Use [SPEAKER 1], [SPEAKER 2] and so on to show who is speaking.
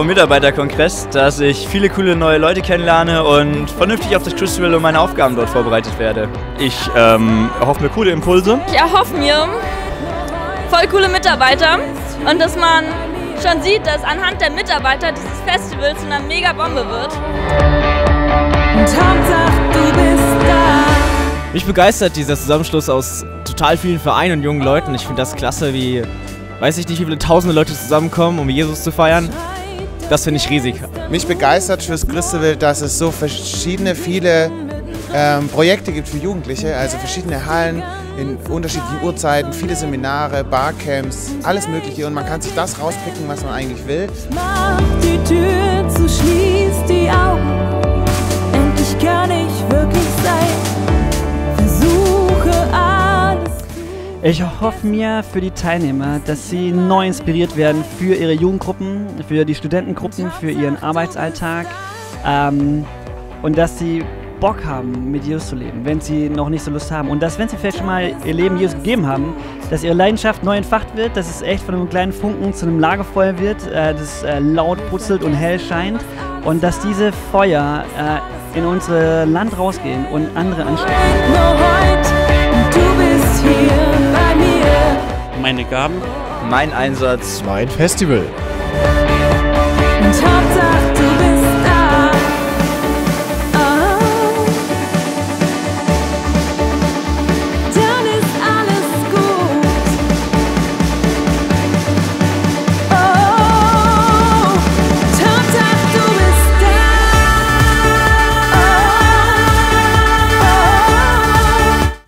[SPEAKER 1] vom Mitarbeiterkongress, dass ich viele coole neue Leute kennenlerne und vernünftig auf das Festival und meine Aufgaben dort vorbereitet werde.
[SPEAKER 2] Ich ähm, erhoffe mir coole Impulse.
[SPEAKER 3] Ich erhoffe mir voll coole Mitarbeiter und dass man schon sieht, dass anhand der Mitarbeiter dieses Festivals eine mega Bombe wird.
[SPEAKER 4] Und Hauptsache du bist da.
[SPEAKER 5] Mich begeistert dieser Zusammenschluss aus total vielen Vereinen und jungen Leuten. Ich finde das klasse, wie, weiß ich nicht, wie viele tausende Leute zusammenkommen, um Jesus zu feiern. Das finde ich riesig.
[SPEAKER 6] Mich begeistert fürs Christewelt, dass es so verschiedene, viele ähm, Projekte gibt für Jugendliche, also verschiedene Hallen in unterschiedlichen Uhrzeiten, viele Seminare, Barcamps, alles Mögliche und man kann sich das rauspicken, was man eigentlich will.
[SPEAKER 4] Mach die Tür zu, schließ die Augen. Ich
[SPEAKER 7] hoffe mir für die Teilnehmer, dass sie neu inspiriert werden für ihre Jugendgruppen, für die Studentengruppen, für ihren Arbeitsalltag ähm, und dass sie Bock haben, mit Jesus zu leben, wenn sie noch nicht so Lust haben. Und dass, wenn sie vielleicht schon mal ihr Leben Jesus gegeben haben, dass ihre Leidenschaft neu entfacht wird, dass es echt von einem kleinen Funken zu einem Lagerfeuer wird, äh, das äh, laut putzelt und hell scheint und dass diese Feuer äh, in unser Land rausgehen und andere anstecken.
[SPEAKER 2] Meine Gaben.
[SPEAKER 1] Mein Einsatz
[SPEAKER 8] Mein Festival.